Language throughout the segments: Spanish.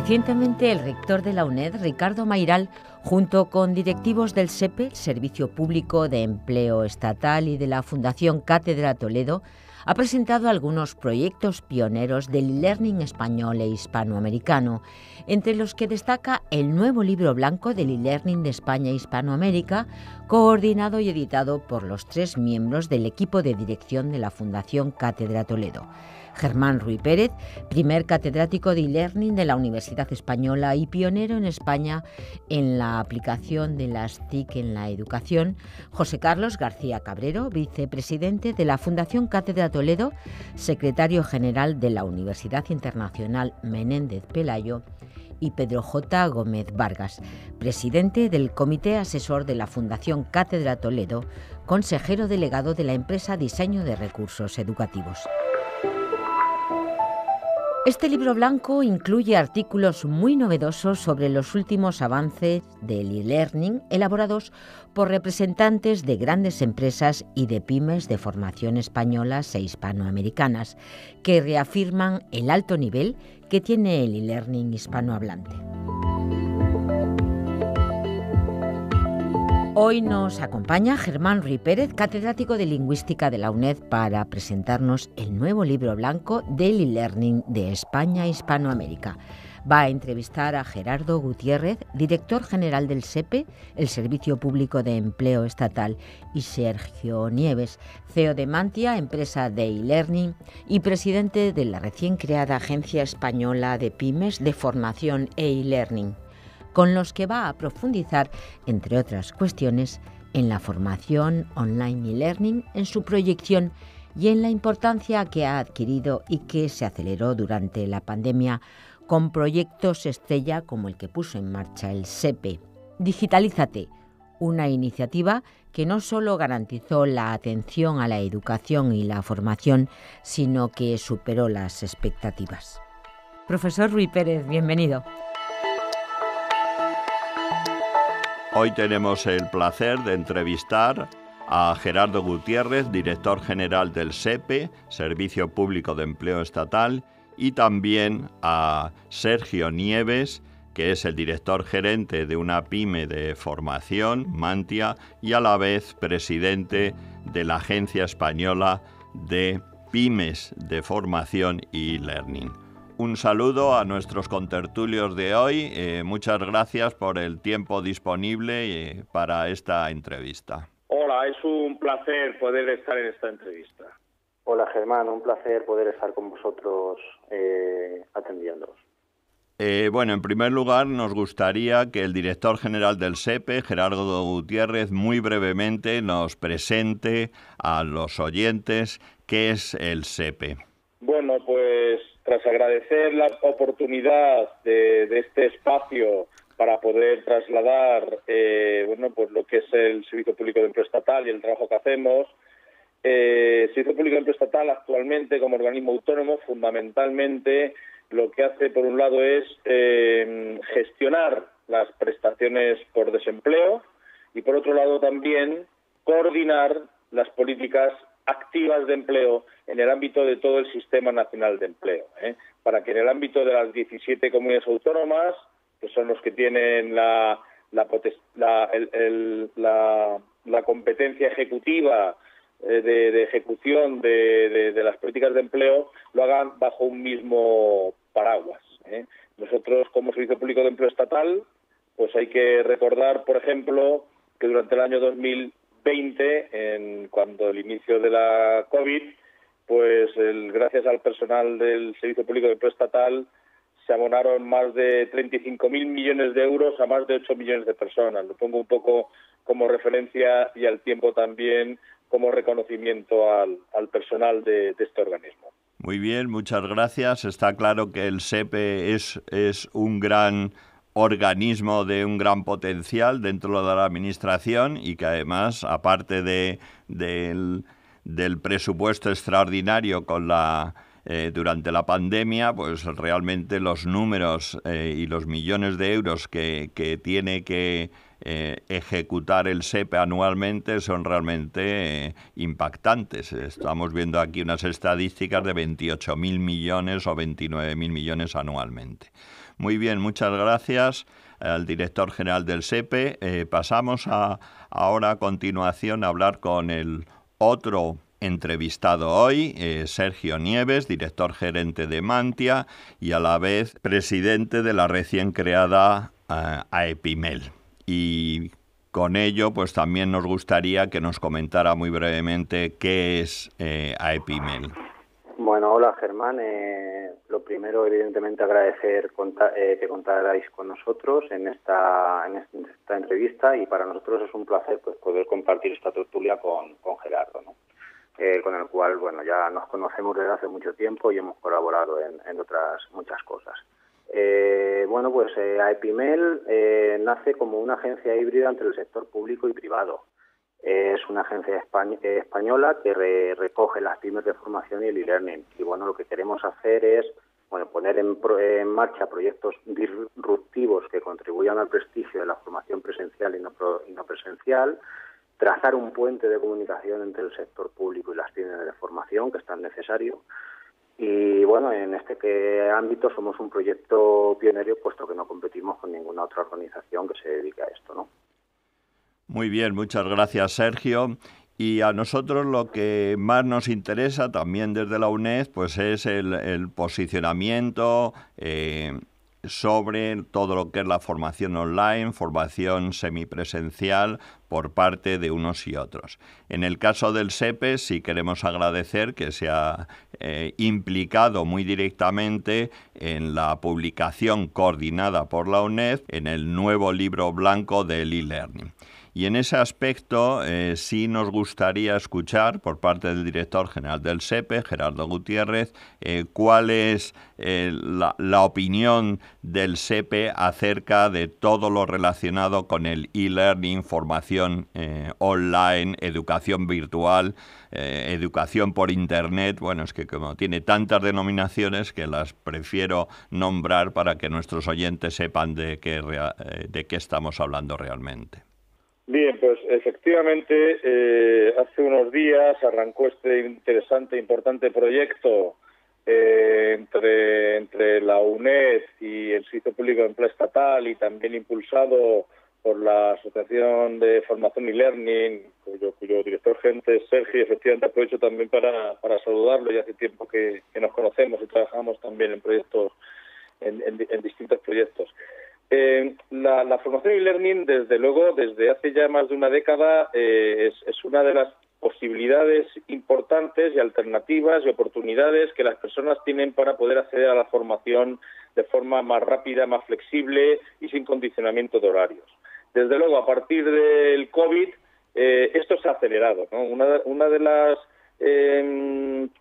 Recientemente el rector de la UNED, Ricardo Mairal, junto con directivos del SEPE, Servicio Público de Empleo Estatal, y de la Fundación Cátedra Toledo, ha presentado algunos proyectos pioneros del learning español e hispanoamericano, entre los que destaca el nuevo libro blanco del e-learning de España e Hispanoamérica, coordinado y editado por los tres miembros del equipo de dirección de la Fundación Cátedra Toledo. Germán Ruy Pérez, primer catedrático de e-learning de la Universidad Española y pionero en España en la aplicación de las TIC en la educación, José Carlos García Cabrero, vicepresidente de la Fundación Cátedra Toledo, secretario general de la Universidad Internacional Menéndez Pelayo, y Pedro J. Gómez Vargas, presidente del Comité Asesor de la Fundación Cátedra Toledo, consejero delegado de la empresa Diseño de Recursos Educativos. Este libro blanco incluye artículos muy novedosos sobre los últimos avances del e-learning elaborados por representantes de grandes empresas y de pymes de formación españolas e hispanoamericanas, que reafirman el alto nivel que tiene el e-learning hispanohablante. Hoy nos acompaña Germán Ruy Pérez, catedrático de Lingüística de la UNED, para presentarnos el nuevo libro blanco del e-learning de España e Hispanoamérica. Va a entrevistar a Gerardo Gutiérrez, director general del SEPE, el Servicio Público de Empleo Estatal, y Sergio Nieves, CEO de Mantia, empresa de e-learning y presidente de la recién creada Agencia Española de Pymes de Formación e e-learning con los que va a profundizar, entre otras cuestiones, en la formación online y learning, en su proyección y en la importancia que ha adquirido y que se aceleró durante la pandemia con proyectos estrella como el que puso en marcha el SEPE. Digitalízate, una iniciativa que no solo garantizó la atención a la educación y la formación, sino que superó las expectativas. Profesor Rui Pérez, bienvenido. Hoy tenemos el placer de entrevistar a Gerardo Gutiérrez, director general del SEPE, Servicio Público de Empleo Estatal, y también a Sergio Nieves, que es el director gerente de una pyme de formación, Mantia, y a la vez presidente de la Agencia Española de Pymes de Formación y Learning un saludo a nuestros contertulios de hoy. Eh, muchas gracias por el tiempo disponible eh, para esta entrevista. Hola, es un placer poder estar en esta entrevista. Hola Germán, un placer poder estar con vosotros eh, atendiéndoos. Eh, bueno, en primer lugar, nos gustaría que el director general del SEPE, Gerardo Gutiérrez, muy brevemente nos presente a los oyentes qué es el SEPE. Bueno, pues tras agradecer la oportunidad de, este espacio para poder trasladar eh, bueno, pues lo que es el Servicio Público de Empleo Estatal y el trabajo que hacemos, eh, el Servicio Público de Empleo Estatal actualmente como organismo autónomo fundamentalmente lo que hace por un lado es eh, gestionar las prestaciones por desempleo y por otro lado también coordinar las políticas activas de empleo en el ámbito de todo el Sistema Nacional de Empleo, ¿eh? para que en el ámbito de las 17 comunidades autónomas, que son los que tienen la, la, competencia ejecutiva eh, de, ejecución de, las políticas de empleo, lo hagan bajo un mismo paraguas. ¿eh? Nosotros, como Servicio Público de Empleo Estatal, pues hay que recordar, por ejemplo, que durante el año 2000 en, cuando el inicio de la COVID, pues el, gracias al personal del Servicio Público de Empleo Estatal se abonaron más de 35.000 millones de euros a más de 8 millones de personas. Lo pongo un poco como referencia y al tiempo también como reconocimiento al, personal de, este organismo. Muy bien, muchas gracias. Está claro que el SEPE es, es un gran organismo de un gran potencial dentro de la administración y que además, aparte de, del, presupuesto extraordinario con la eh, durante la pandemia, pues realmente los números eh, y los millones de euros que, tiene que eh, ejecutar el SEPE anualmente son realmente impactantes. Estamos viendo aquí unas estadísticas de 28.000 millones o 29.000 millones anualmente. Muy bien, muchas gracias al director general del SEPE. pasamos a, ahora a continuación a hablar con el otro entrevistado hoy Sergio Nieves, director gerente de Mantia y a la vez presidente de la recién creada uh, AEPIMEL. Y con ello, pues también nos gustaría que nos comentara muy brevemente qué es eh, AEPIMEL. Bueno, hola Germán. Eh, lo primero, evidentemente, agradecer eh, que contarais con nosotros en esta, en esta entrevista y para nosotros es un placer pues, poder compartir esta tertulia con, con Gerardo. ¿no? Eh, con el cual bueno ya nos conocemos desde hace mucho tiempo y hemos colaborado en, otras muchas cosas. Eh, bueno, pues eh, AEPIMEL nace como una agencia híbrida entre el sector público y privado. Es una agencia española que recoge las pymes de formación y el e-learning. Y bueno, lo que queremos hacer es bueno, poner en, en, marcha proyectos disruptivos que contribuyan al prestigio de la formación presencial y no, y no presencial, trazar un puente de comunicación entre el sector público y las tiendas de formación, que es tan necesario. Y bueno, en este ámbito somos un proyecto pionero, puesto que no competimos con ninguna otra organización que se dedique a esto, ¿no? Muy bien, muchas gracias, Sergio. Y a nosotros lo que más nos interesa también desde la UNED pues es el, posicionamiento, eh, sobre todo lo que es la formación online, formación semipresencial por parte de unos y otros. En el caso del SEPE sí queremos agradecer que se ha eh, implicado muy directamente en la publicación coordinada por la UNED en el nuevo libro blanco del e-learning. Y en ese aspecto eh, sí nos gustaría escuchar por parte del director general del SEPE, Gerardo Gutiérrez, eh, cuál es eh, la, opinión del SEPE acerca de todo lo relacionado con el e-learning, formación online, educación virtual, educación por Internet. Bueno, es que como tiene tantas denominaciones que las prefiero nombrar para que nuestros oyentes sepan de qué, de qué estamos hablando realmente. Bien, pues efectivamente, eh, hace unos días arrancó este interesante, importante proyecto eh, entre, entre la UNED y el Sitio Público de Empleo Estatal y también impulsado por la Asociación de Formación y Learning, cuyo, cuyo director gente es Sergio, efectivamente aprovecho también para, para saludarlo, ya hace tiempo que, nos conocemos y trabajamos también en proyectos, en distintos proyectos. Eh, la, formación y learning, desde luego, desde hace ya más de una década, eh, es, una de las posibilidades importantes y alternativas y oportunidades que las personas tienen para poder acceder a la formación de forma más rápida, más flexible y sin condicionamiento de horarios. Desde luego, a partir del COVID, eh, esto se ha acelerado. Una, una de las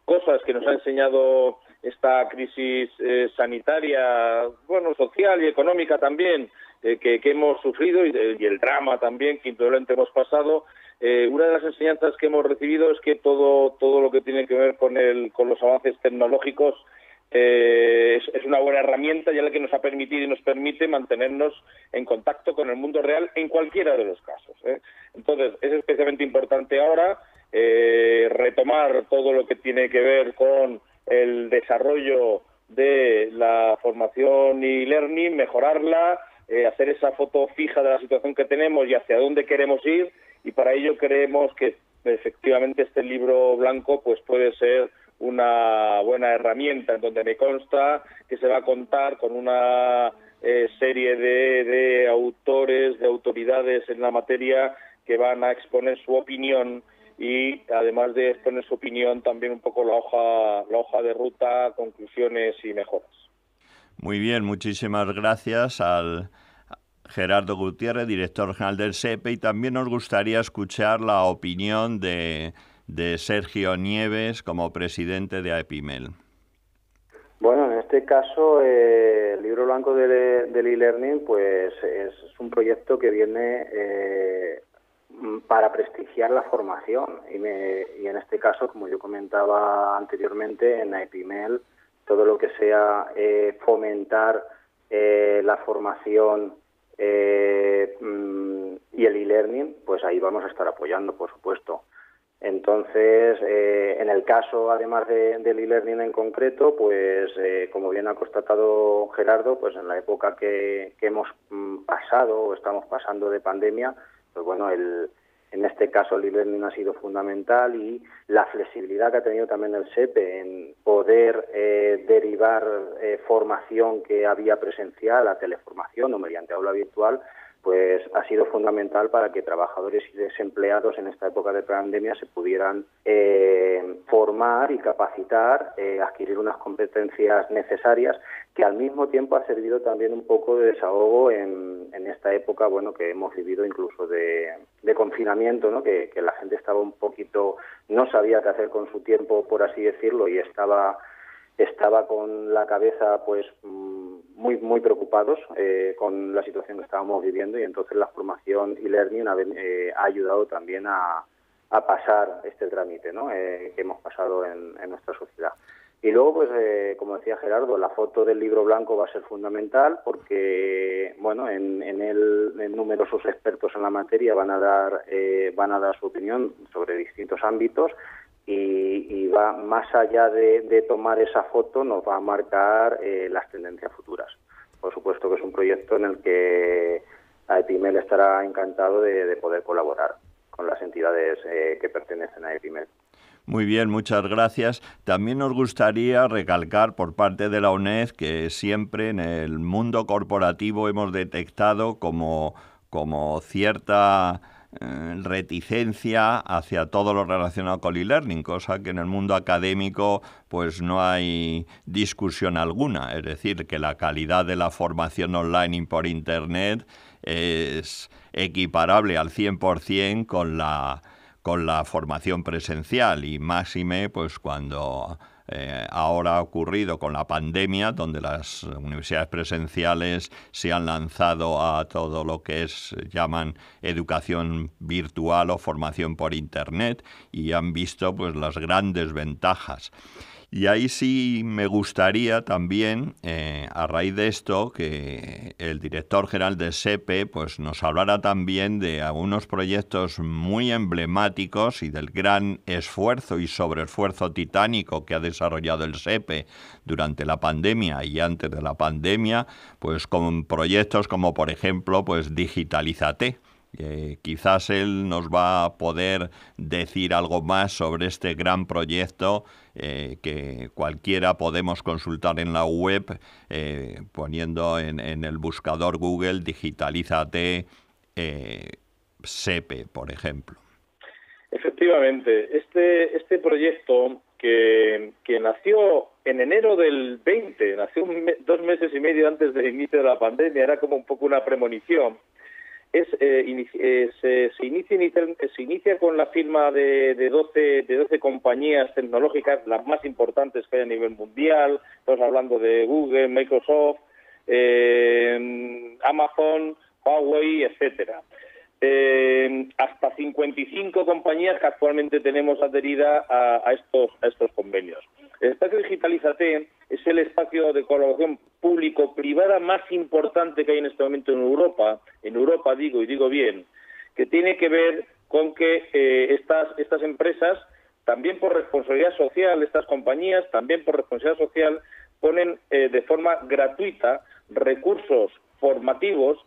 cosas que nos ha enseñado esta crisis eh, sanitaria, bueno, social y económica también, eh, que, hemos sufrido y, el drama también que indudablemente hemos pasado, eh, una de las enseñanzas que hemos recibido es que todo, todo lo que tiene que ver con, el, con los avances tecnológicos es, es, una buena herramienta ya la que nos ha permitido y nos permite mantenernos en contacto con el mundo real en cualquiera de los casos. Entonces, es especialmente importante ahora retomar todo lo que tiene que ver con el desarrollo de la formación y learning, mejorarla, eh, hacer esa foto fija de la situación que tenemos y hacia dónde queremos ir. Y para ello creemos que efectivamente este libro blanco pues puede ser una buena herramienta en donde me consta que se va a contar con una eh, serie de, de autores, de autoridades en la materia que van a exponer su opinión y además de exponer su opinión también un poco la hoja, la hoja de ruta, conclusiones y mejoras. Muy bien, muchísimas gracias al Gerardo Gutiérrez, director general del SEPE, y también nos gustaría escuchar la opinión de, de Sergio Nieves como presidente de AEPIMEL. Bueno, en este caso, eh, el libro blanco del e-learning pues es, un proyecto que viene eh, para prestigiar la formación. Y, y en este caso, como yo comentaba anteriormente, en IPMEL, todo lo que sea eh, fomentar eh, la formación mm, y el e-learning, pues ahí vamos a estar apoyando, por supuesto. Entonces, eh, en el caso, además de, del e-learning en concreto, pues eh, como bien ha constatado Gerardo, pues en la época que, que hemos mm, pasado o estamos pasando de pandemia, pues bueno, el, en este caso el e-learning ha sido fundamental y la flexibilidad que ha tenido también el SEPE en poder eh, derivar formación que había presencial a teleformación o mediante aula virtual, pues ha sido fundamental para que trabajadores y desempleados en esta época de pandemia se pudieran eh, formar y capacitar, eh, adquirir unas competencias necesarias que al mismo tiempo ha servido también un poco de desahogo en, esta época, bueno, que hemos vivido incluso de, confinamiento, ¿no? Que, que la gente estaba un poquito, no sabía qué hacer con su tiempo, por así decirlo, y estaba estaba con la cabeza pues mm, muy muy preocupados eh, con la situación que estábamos viviendo y entonces la formación y learning eh, ha, ayudado también a, pasar este trámite ¿no? Eh, que hemos pasado en, nuestra sociedad. Y luego, pues, como decía Gerardo, la foto del libro blanco va a ser fundamental porque, bueno, en, en él numerosos expertos en la materia van a dar van a dar su opinión sobre distintos ámbitos y, va más allá de, tomar esa foto, nos va a marcar eh, las tendencias futuras. Por supuesto que es un proyecto en el que EPIMEL estará encantado de, poder colaborar con las entidades eh, que pertenecen a EPIMEL. Muy bien, muchas gracias. También nos gustaría recalcar por parte de la UNED que siempre en el mundo corporativo hemos detectado como, como cierta reticencia hacia todo lo relacionado con e-learning, cosa que en el mundo académico pues no hay discusión alguna, es decir, que la calidad de la formación online por internet es equiparable al 100% con la con la formación presencial y máxime pues cuando eh, ahora ha ocurrido con la pandemia, donde las universidades presenciales se han lanzado a todo lo que es, llaman educación virtual o formación por Internet y han visto pues las grandes ventajas. Y ahí sí me gustaría también, eh, a raíz de esto, que el director general de SEPE pues, nos hablara también de algunos proyectos muy emblemáticos y del gran esfuerzo y sobreesfuerzo titánico que ha desarrollado el SEPE durante la pandemia y antes de la pandemia, pues con proyectos como por ejemplo pues Digitalízate quizás él nos va a poder decir algo más sobre este gran proyecto eh, que cualquiera podemos consultar en la web eh, poniendo en, el buscador Google Digitalízate eh, SEPE, por ejemplo. Efectivamente, este, este proyecto que, que nació en enero del 20, nació dos meses y medio antes del inicio de la pandemia, era como un poco una premonición es, eh, eh, se, inicia, se inicia con la firma de, de, 12, de 12 compañías tecnológicas, las más importantes que hay a nivel mundial. Estamos hablando de Google, Microsoft, eh, Amazon, Huawei, etcétera. Eh, hasta 55 compañías que actualmente tenemos adherida a, estos, a estos convenios. El espacio Digitalízate es el espacio de colaboración público-privada más importante que hay en este momento en Europa, en Europa digo y digo bien, que tiene que ver con que eh, estas, estas empresas, también por responsabilidad social, estas compañías, también por responsabilidad social, ponen eh, de forma gratuita recursos formativos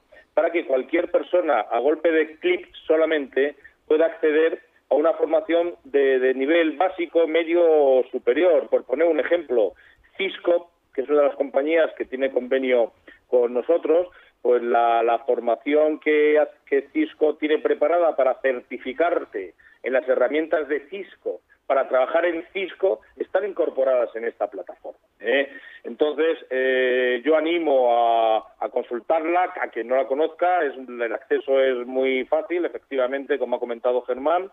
para que cualquier persona a golpe de clic solamente pueda acceder a una formación de, nivel básico, medio o superior. Por poner un ejemplo, Cisco, que es una de las compañías que tiene convenio con nosotros, pues la, formación que, que Cisco tiene preparada para certificarte en las herramientas de Cisco para trabajar en Cisco están incorporadas en esta plataforma. ¿eh? Entonces, eh, yo animo a, consultarla, a quien no la conozca, es, el acceso es muy fácil, efectivamente, como ha comentado Germán,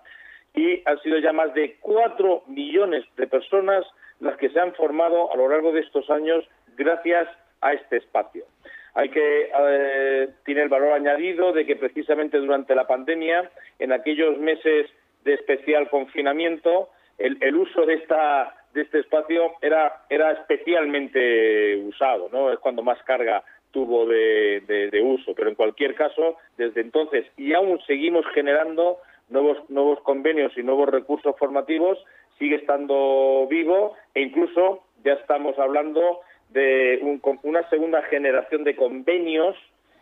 y han sido ya más de cuatro millones de personas las que se han formado a lo largo de estos años gracias a este espacio. hay que eh, tiene el valor añadido de que precisamente durante la pandemia, en aquellos meses de especial confinamiento, el, el uso de esta de este espacio era era especialmente usado, ¿no? Es cuando más carga tuvo de, de, uso, pero en cualquier caso, desde entonces y aún seguimos generando nuevos nuevos convenios y nuevos recursos formativos, sigue estando vivo e incluso ya estamos hablando de una segunda generación de convenios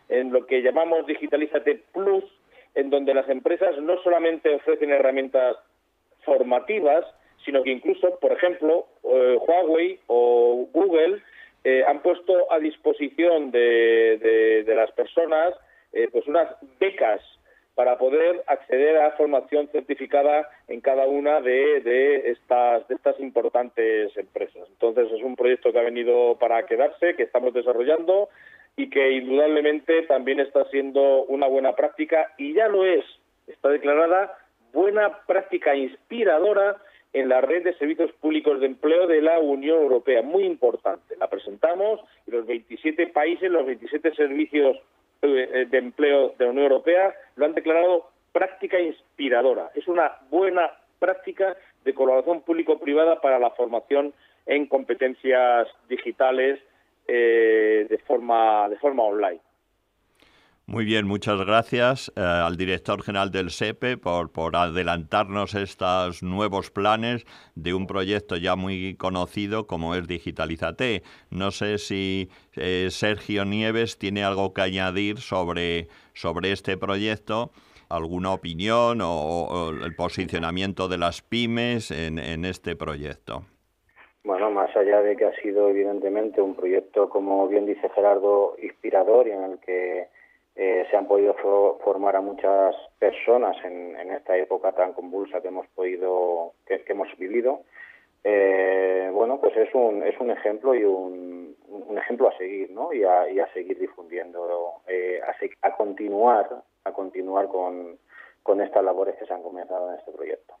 en lo que llamamos Digitalízate Plus, en donde las empresas no solamente ofrecen herramientas formativas, sino que incluso, por ejemplo, eh, Huawei o Google eh, han puesto a disposición de, las personas eh, pues unas becas para poder acceder a formación certificada en cada una de, estas, de estas importantes empresas. Entonces es un proyecto que ha venido para quedarse, que estamos desarrollando y que indudablemente también está siendo una buena práctica y ya lo es, está declarada buena práctica inspiradora en la red de servicios públicos de empleo de la Unión Europea, muy importante. La presentamos y los 27 países, los 27 servicios eh, de empleo de la Unión Europea lo han declarado práctica inspiradora. Es una buena práctica de colaboración público-privada para la formación en competencias digitales eh, de forma online. Muy bien, muchas gracias eh, al director general del SEPE por, por adelantarnos estos nuevos planes de un proyecto ya muy conocido como es Digitalizate. No sé si eh, Sergio Nieves tiene algo que añadir sobre, sobre este proyecto, alguna opinión o, el posicionamiento de las pymes en, en este proyecto. Bueno, más allá de que ha sido evidentemente un proyecto, como bien dice Gerardo, inspirador y en el que eh, se han podido formar a muchas personas en, esta época tan convulsa que hemos podido que, hemos vivido. Eh, bueno pues es un es un ejemplo y un, un ejemplo a seguir no y a, a seguir difundiendo eh, a, a, continuar a continuar con, con estas labores que se han comenzado en este proyecto.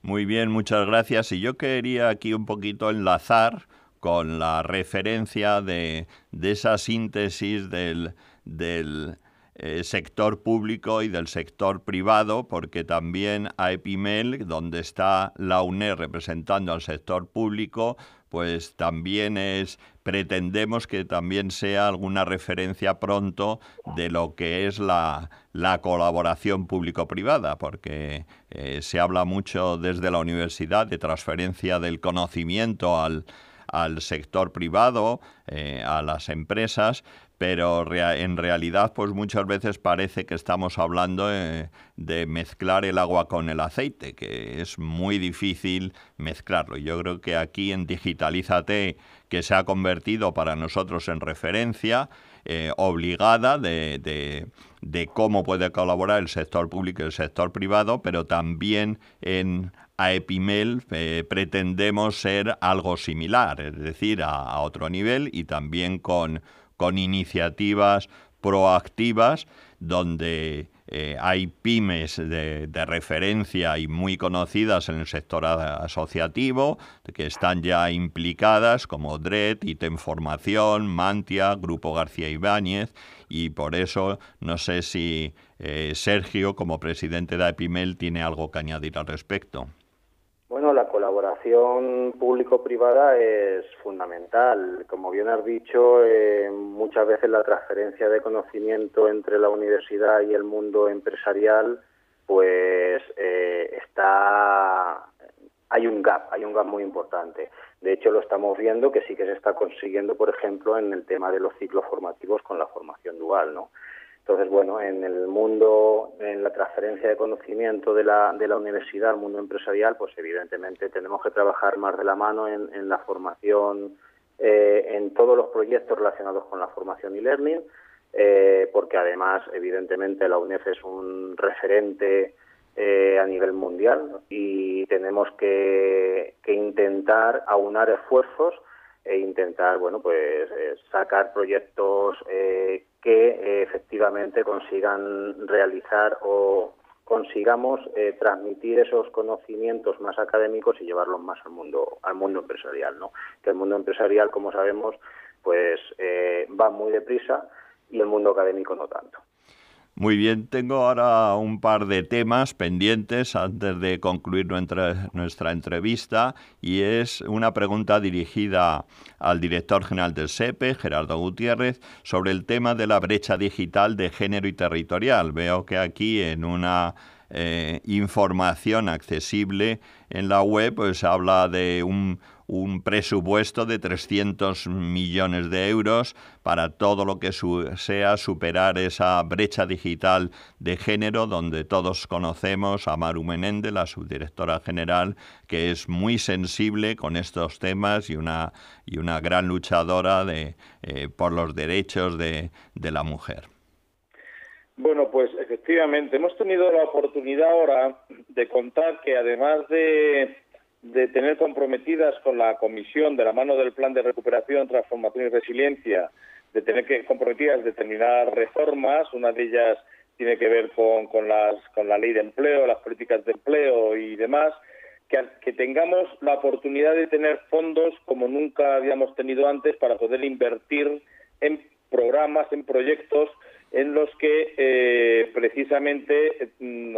Muy bien muchas gracias. Y yo quería aquí un poquito enlazar con la referencia de, de esa síntesis del del eh, sector público y del sector privado, porque también a Epimel, donde está la UNED representando al sector público, pues también es pretendemos que también sea alguna referencia pronto de lo que es la, colaboración público-privada, porque eh, se habla mucho desde la universidad de transferencia del conocimiento al, al sector privado, eh, a las empresas, pero en realidad pues muchas veces parece que estamos hablando eh, de mezclar el agua con el aceite, que es muy difícil mezclarlo. Yo creo que aquí en Digitalízate, que se ha convertido para nosotros en referencia eh, obligada de, cómo puede colaborar el sector público y el sector privado, pero también en AEPIMEL eh, pretendemos ser algo similar, es decir, a otro nivel y también con con iniciativas proactivas donde eh, hay pymes de, referencia y muy conocidas en el sector asociativo que están ya implicadas como DRED, Formación, Mantia, Grupo García Ibáñez y por eso no sé si eh, Sergio como presidente de AEPIMEL tiene algo que añadir al respecto. Bueno, la colaboración público-privada es fundamental. Como bien has dicho, eh, muchas veces la transferencia de conocimiento entre la universidad y el mundo empresarial, pues eh, está hay un gap, hay un gap muy importante. De hecho, lo estamos viendo que sí que se está consiguiendo, por ejemplo, en el tema de los ciclos formativos con la formación dual, ¿no? Entonces, bueno, en el mundo, en la transferencia de conocimiento de la, de la universidad al mundo empresarial, pues evidentemente tenemos que trabajar más de la mano en, la formación, eh, en todos los proyectos relacionados con la formación y learning, eh, porque además, evidentemente, la UNEF es un referente eh, a nivel mundial y tenemos que, que intentar aunar esfuerzos e intentar bueno pues sacar proyectos eh, que eh, efectivamente consigan realizar o consigamos eh, transmitir esos conocimientos más académicos y llevarlos más al mundo al mundo empresarial no que el mundo empresarial como sabemos pues eh, va muy deprisa y el mundo académico no tanto. Muy bien, tengo ahora un par de temas pendientes antes de concluir nuestra, nuestra, entrevista y es una pregunta dirigida al director general del SEPE, Gerardo Gutiérrez, sobre el tema de la brecha digital de género y territorial. Veo que aquí en una eh, información accesible en la web pues habla de un un presupuesto de 300 millones de euros para todo lo que sea superar esa brecha digital de género donde todos conocemos a Maru Menéndez, la subdirectora general, que es muy sensible con estos temas y una, y una gran luchadora de, eh, por los derechos de, de la mujer. Bueno, pues efectivamente, hemos tenido la oportunidad ahora de contar que además de de tener comprometidas con la Comisión de la mano del Plan de Recuperación, Transformación y Resiliencia, de tener que comprometidas determinadas reformas, una de ellas tiene que ver con, con, las, con la ley de empleo, las políticas de empleo y demás, que, tengamos la oportunidad de tener fondos como nunca habíamos tenido antes para poder invertir en programas, en proyectos en los que eh, precisamente mm,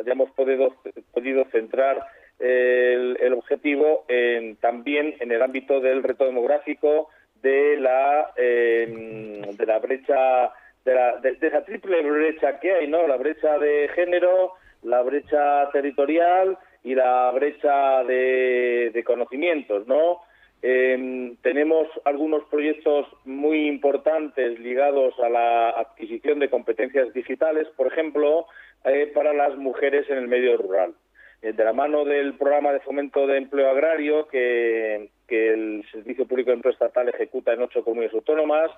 hayamos podido, podido centrar el, objetivo en, también en el ámbito del reto demográfico, de la, em, de la brecha, de, la, de, esa triple brecha que hay, ¿no? La brecha de género, la brecha territorial y la brecha de, conocimientos, ¿no? Eh, tenemos algunos proyectos muy importantes ligados a la adquisición de competencias digitales, por ejemplo, eh, para las mujeres en el medio rural. Eh, de la mano del programa de fomento de empleo agrario que, el Servicio Público de Empleo Estatal ejecuta en ocho comunidades autónomas,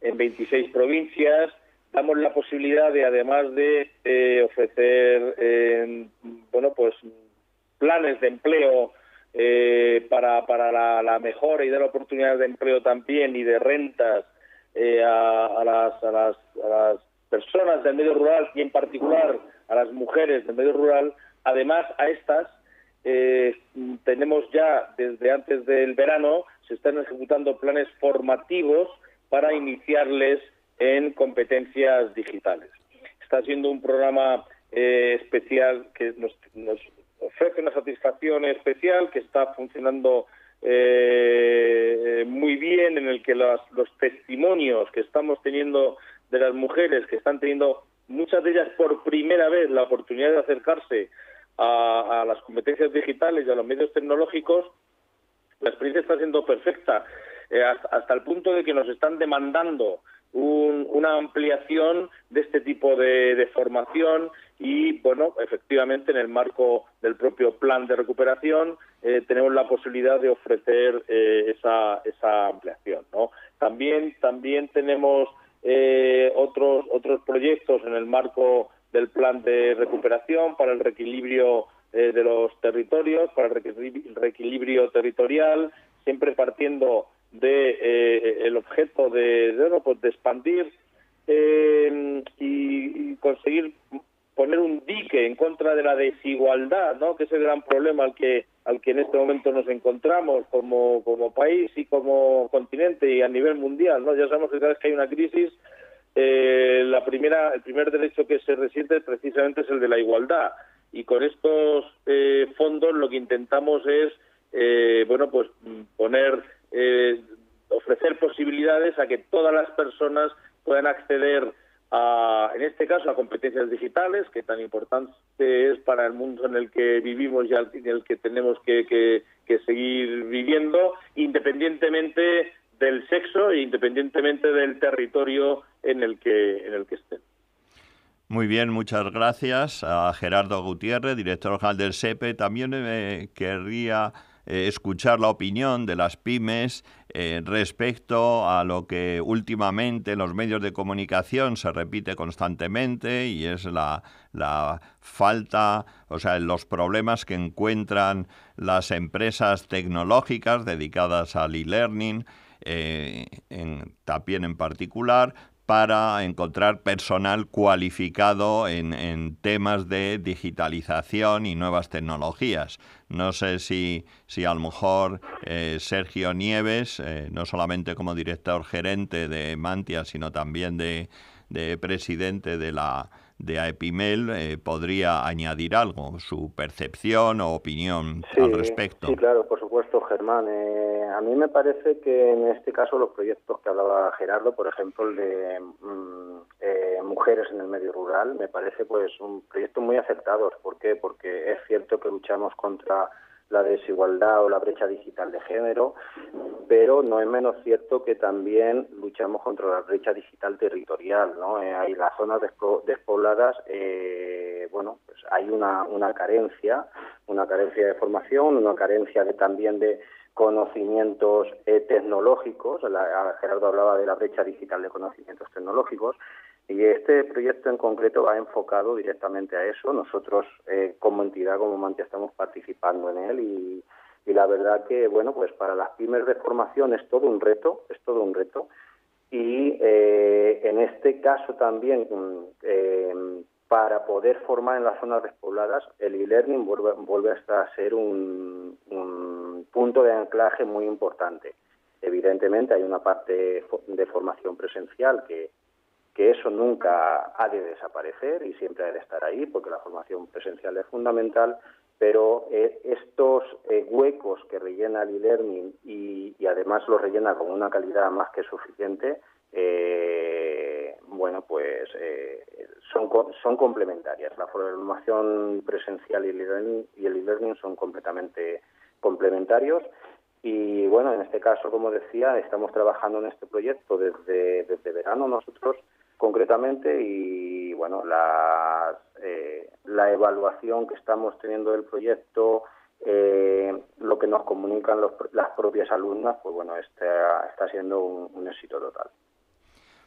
en 26 provincias, damos la posibilidad de, además de eh, ofrecer, eh, bueno, pues planes de empleo para, para la, mejora y dar oportunidades de empleo también y de rentas a, las, a, las, a las personas del medio rural y en particular a las mujeres del medio rural Además, a estas eh, tenemos ya desde antes del verano, se están ejecutando planes formativos para iniciarles en competencias digitales. Está siendo un programa eh, especial que nos, ofrece una satisfacción especial, que está funcionando eh, muy bien, en el que los testimonios que estamos teniendo de las mujeres que están teniendo muchas de ellas por primera vez la oportunidad de acercarse a, las competencias digitales y a los medios tecnológicos, la experiencia está siendo perfecta, eh, hasta, el punto de que nos están demandando una ampliación de este tipo de, formación y, bueno, efectivamente, en el marco del propio plan de recuperación eh, tenemos la posibilidad de ofrecer eh, esa, esa ampliación, ¿no? También, también tenemos otros, otros proyectos en el marco del plan de recuperación para el reequilibrio eh, de los territorios, para el reequilibrio territorial, siempre partiendo de eh, el objeto de, de, pues de expandir eh, y, conseguir poner un dique en contra de la desigualdad, ¿no? que es el gran problema al que al que en este momento nos encontramos como, como país y como continente y a nivel mundial, ¿no? Ya sabemos que cada vez que hay una crisis eh, la primera, el primer derecho que se resiente precisamente es el de la igualdad. Y con estos eh, fondos lo que intentamos es, eh, bueno, pues poner, eh, ofrecer posibilidades a que todas las personas puedan acceder a, en este caso, a competencias digitales, que tan importante es para el mundo en el que vivimos y en el que tenemos que, que seguir viviendo, independientemente del sexo e independientemente del territorio en el que, en el que estén. Muy bien, muchas gracias a Gerardo Gutiérrez, director general del SEPE. También me querría eh, escuchar la opinión de las pymes eh, respecto a lo que últimamente en los medios de comunicación se repite constantemente y es la, la falta, o sea, los problemas que encuentran las empresas tecnológicas dedicadas al e-learning eh, en, también en particular, para encontrar personal cualificado en, temas de digitalización y nuevas tecnologías. No sé si, si a lo mejor eh, Sergio Nieves, eh, no solamente como director gerente de Mantia, sino también de, de presidente de la de AEPIMEL eh, podría añadir algo, su percepción o opinión al respecto. Sí, claro, por supuesto, Germán. Eh, a mí me parece que en este caso los proyectos que hablaba Gerardo, por ejemplo, el de mm, eh, mujeres en el medio rural, me parece pues un proyecto muy acertado. ¿Por qué? Porque es cierto que luchamos contra la desigualdad o la brecha digital de género, pero no es menos cierto que también luchamos contra la brecha digital territorial, ¿no? Eh, hay las zonas despobladas, eh, bueno, pues hay una, carencia, una carencia de formación, una carencia de también de conocimientos eh, tecnológicos, Gerardo hablaba de la brecha digital de conocimientos tecnológicos, y este proyecto en concreto va enfocado directamente a eso. Nosotros, eh, como entidad, como Mantia, estamos participando en él y, la verdad que, bueno, pues para las pymes de formación es todo un reto, es todo un reto. Y eh, en este caso también, mm, eh, para poder formar en las zonas despobladas, el e-learning vuelve, vuelve a ser un, un punto de anclaje muy importante. Evidentemente hay una parte de formación presencial que, que eso nunca ha de desaparecer y siempre ha de estar ahí porque la formación presencial es fundamental, pero eh, estos eh, huecos que rellena el e-learning y, además lo rellena con una calidad más que suficiente, eh, bueno, pues son, son complementarias. La formación presencial y el e-learning son completamente complementarios y bueno, en este caso, como decía, estamos trabajando en este proyecto desde, desde verano nosotros concretamente y bueno la, eh, la evaluación que estamos teniendo del proyecto eh, lo que nos comunican las propias alumnas pues bueno está, está siendo un, éxito total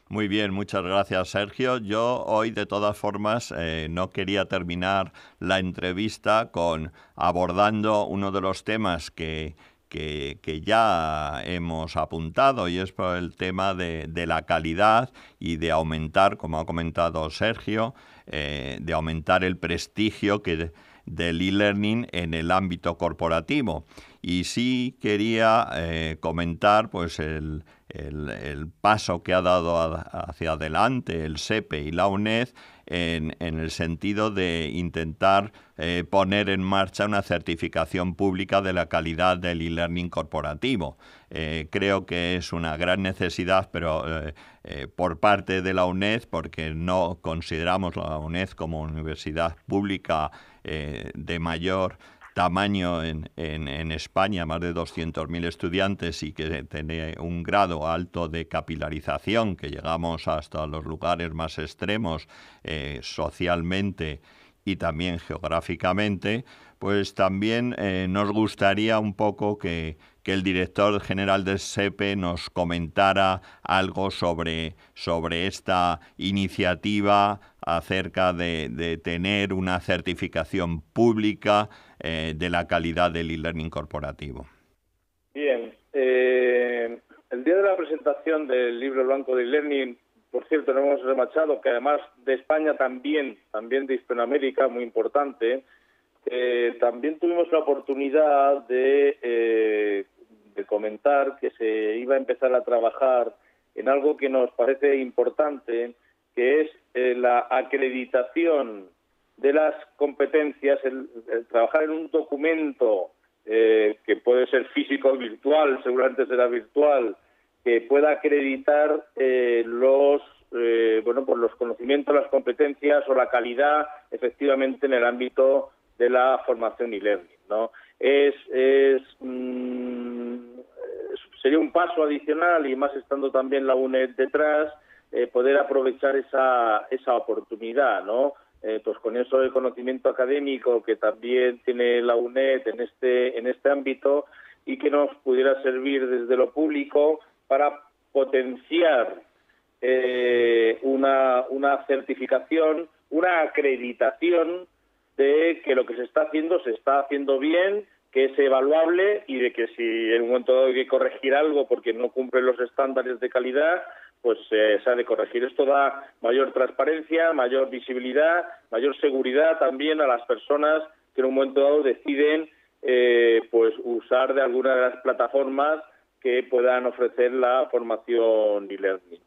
muy bien, muchas gracias Sergio. Yo hoy de todas formas eh, no quería terminar la entrevista con abordando uno de los temas que, que, ya hemos apuntado y es por el tema de, la calidad y de aumentar, como ha comentado Sergio, eh, de aumentar el prestigio que del e-learning en el ámbito corporativo. Y sí quería eh, comentar pues el, el, paso que ha dado hacia adelante el SEPE y la UNED en, el sentido de intentar eh, poner en marcha una certificación pública de la calidad del e-learning corporativo. Eh, creo que es una gran necesidad, pero eh, por parte de la UNED, porque no consideramos la UNED como universidad pública de mayor tamaño en, en, España, más de 200.000 estudiantes y que tiene un grado alto de capilarización, que llegamos hasta los lugares más extremos eh, socialmente y también geográficamente, pues también eh, nos gustaría un poco que, que, el director general del SEPE nos comentara algo sobre, sobre esta iniciativa acerca de, de tener una certificación pública eh, de la calidad del e-learning corporativo. Bien, eh, el día de la presentación del libro blanco de e-learning, por cierto, no hemos remachado que además de España también, también de Hispanoamérica, muy importante, eh, también tuvimos la oportunidad de, de comentar que se iba a empezar a trabajar en algo que nos parece importante, que es la acreditación de las competencias, el, trabajar en un documento eh, que puede ser físico o virtual, seguramente será virtual, que pueda acreditar eh, los eh, bueno pues los conocimientos, las competencias o la calidad efectivamente en el ámbito de la formación y learning, ¿no? Es, es mm, sería un paso adicional y más estando también la UNED detrás poder aprovechar esa esa oportunidad, ¿no? Eh, pues con eso el conocimiento académico que también tiene la UNED en este, en este ámbito y que nos pudiera servir desde lo público para potenciar eh, una, una certificación, una acreditación de que lo que se está haciendo se está haciendo bien, que es evaluable y de que si en un momento dado hay que corregir algo porque no cumple los estándares de calidad, pues se ha de corregir. Esto da mayor transparencia, mayor visibilidad, mayor seguridad también a las personas que en un momento dado deciden eh, pues usar de alguna de las plataformas que puedan ofrecer la formación e-learning.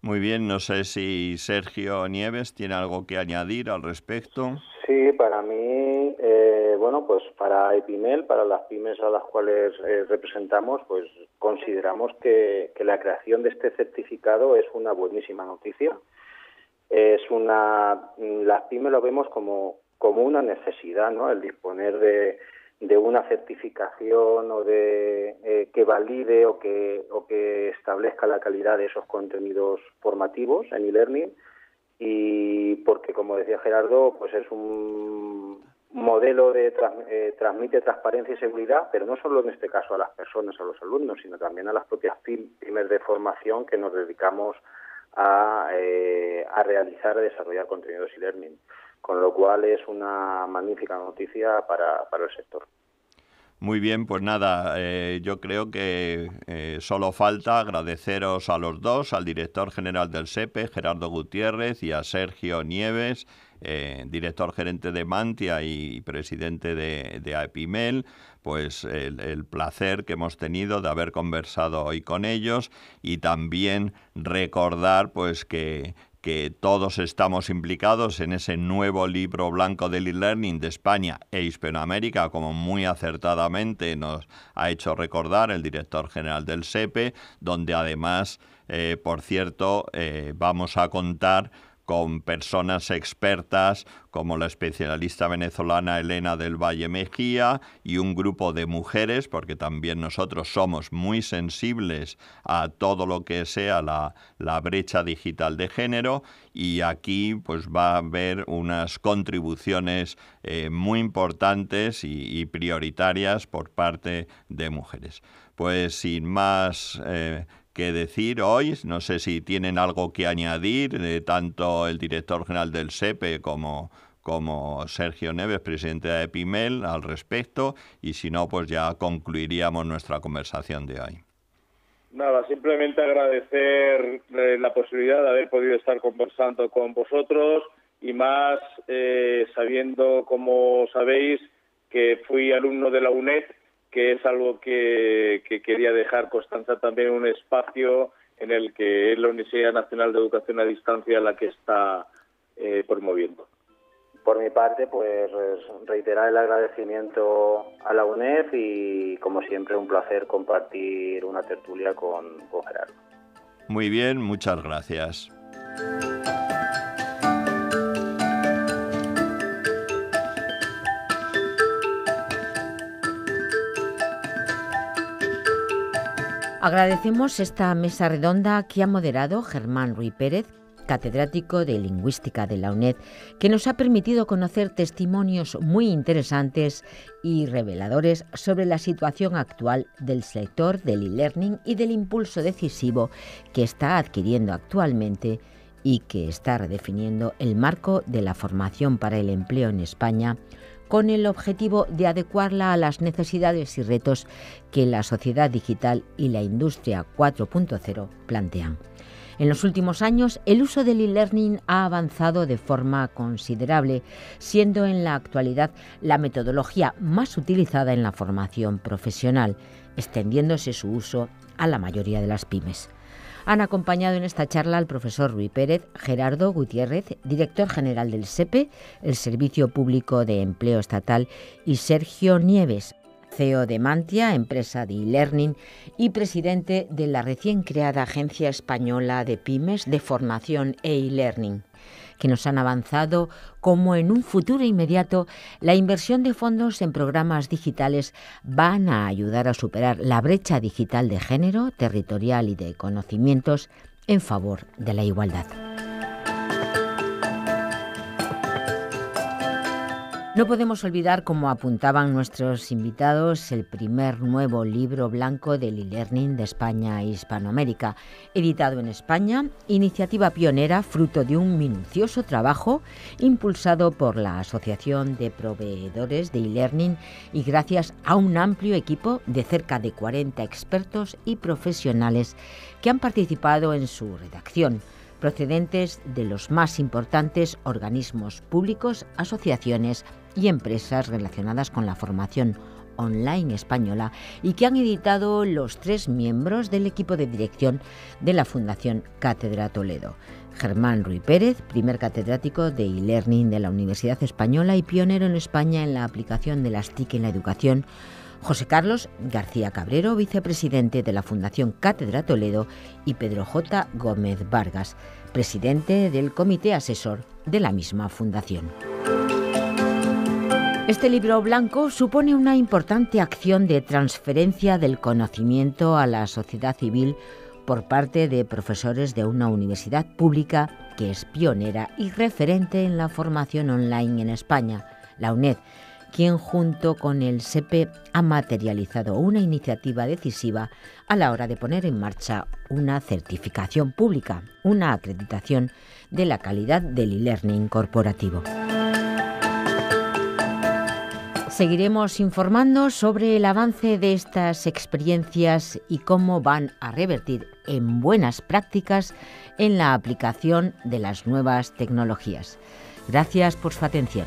Muy bien, no sé si Sergio Nieves tiene algo que añadir al respecto. Sí, para mí, eh, bueno, pues para Epimel, para las pymes a las cuales eh, representamos, pues consideramos que, que, la creación de este certificado es una buenísima noticia. Es una, las pymes lo vemos como, como una necesidad, ¿no? El disponer de, de una certificación o de eh, que valide o que o que establezca la calidad de esos contenidos formativos en e-learning y porque como decía Gerardo pues es un modelo de eh, transmite transparencia y seguridad pero no solo en este caso a las personas a los alumnos sino también a las propias pymes de formación que nos dedicamos a, eh, a realizar y desarrollar contenidos e-learning con lo cual es una magnífica noticia para, el sector. Muy bien, pues nada, eh, yo creo que eh, solo falta agradeceros a los dos, al director general del SEPE, Gerardo Gutiérrez, y a Sergio Nieves, eh, director gerente de Mantia y presidente de, de pues el, el, placer que hemos tenido de haber conversado hoy con ellos y también recordar pues que que todos estamos implicados en ese nuevo libro blanco del e-learning de España e Hispanoamérica, como muy acertadamente nos ha hecho recordar el director general del SEPE, donde además, eh, por cierto, eh, vamos a contar con personas expertas como la especialista venezolana Elena del Valle Mejía y un grupo de mujeres, porque también nosotros somos muy sensibles a todo lo que sea la, brecha digital de género y aquí pues va a haber unas contribuciones eh, muy importantes y, prioritarias por parte de mujeres. Pues sin más eh, que decir hoy. No sé si tienen algo que añadir, tanto el director general del SEPE como, como Sergio Neves, presidente de Epimel, al respecto, y si no, pues ya concluiríamos nuestra conversación de hoy. Nada, simplemente agradecer eh, la posibilidad de haber podido estar conversando con vosotros y más eh, sabiendo, como sabéis, que fui alumno de la UNED que es algo que, quería dejar constancia también un espacio en el que es la Universidad Nacional de Educación a Distancia la que está eh, promoviendo. Por mi parte, pues reiterar el agradecimiento a la UNED y, como siempre, un placer compartir una tertulia con, con Gerardo. Muy bien, muchas gracias. Agradecemos esta mesa redonda que ha moderado Germán Ruiz Pérez, catedrático de Lingüística de la UNED, que nos ha permitido conocer testimonios muy interesantes y reveladores sobre la situación actual del sector del e-learning y del impulso decisivo que está adquiriendo actualmente y que está redefiniendo el marco de la formación para el empleo en España con el objetivo de adecuarla a las necesidades y retos que la sociedad digital y la industria 4.0 plantean. En los últimos años, el uso del e-learning ha avanzado de forma considerable, siendo en la actualidad la metodología más utilizada en la formación profesional, extendiéndose su uso a la mayoría de las pymes. Han acompañado en esta charla al profesor Rui Pérez, Gerardo Gutiérrez, director general del SEPE, el Servicio Público de Empleo Estatal, y Sergio Nieves, CEO de Mantia, empresa de e-learning y presidente de la recién creada Agencia Española de Pymes de Formación e e-Learning que nos han avanzado como en un futuro inmediato la inversión de fondos en programas digitales van a ayudar a superar la brecha digital de género, territorial y de conocimientos en favor de la igualdad. No podemos olvidar, como apuntaban nuestros invitados, el primer nuevo libro blanco del e-learning de España e Hispanoamérica, editado en España, iniciativa pionera fruto de un minucioso trabajo impulsado por la Asociación de Proveedores de e-learning y gracias a un amplio equipo de cerca de 40 expertos y profesionales que han participado en su redacción procedentes de los más importantes organismos públicos, asociaciones y empresas relacionadas con la formación online española y que han editado los tres miembros del equipo de dirección de la Fundación Cátedra Toledo. Germán Ruy Pérez, primer catedrático de e-learning de la Universidad Española y pionero en España en la aplicación de las TIC en la educación, José Carlos García Cabrero, vicepresidente de la Fundación Cátedra Toledo, y Pedro J. Gómez Vargas, presidente del comité asesor de la misma fundación. Este libro blanco supone una importante acción de transferencia del conocimiento a la sociedad civil por parte de profesores de una universidad pública que es pionera y referente en la formación online en España, la UNED, quien junto con el SEPE ha materializado una iniciativa decisiva a la hora de poner en marcha una certificación pública, una acreditación de la calidad del e-learning corporativo. Seguiremos informando sobre el avance de estas experiencias y cómo van a revertir en buenas prácticas en la aplicación de las nuevas tecnologías. Gracias por su atención.